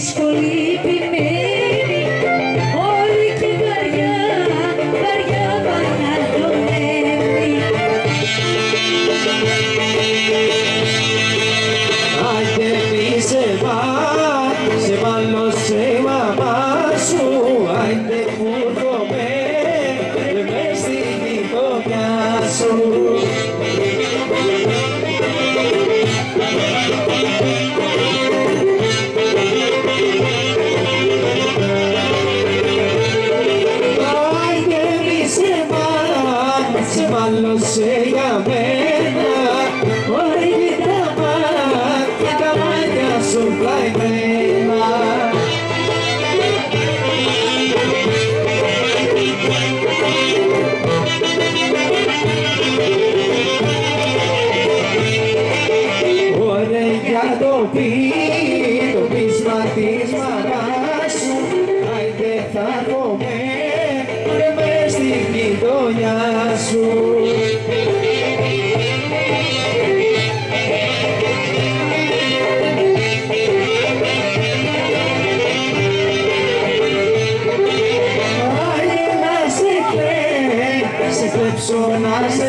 δύσκολη επιμένη όλη και βαριά, βαριά παραδομένη. Άντε μη σε βά, σε μάλλον σε μαμά σου, άντε που το με, μες στη γειτονιά σου. Μάλωσε για μένα Όλοι τα μάτια, τα μάτια σου πλαϊμένα. Ωραία για το πει, το πείσμα της μαράς σου. Άιντε θα έρχομαι, ρε μες στη γειτονιά σου Άιντε να σε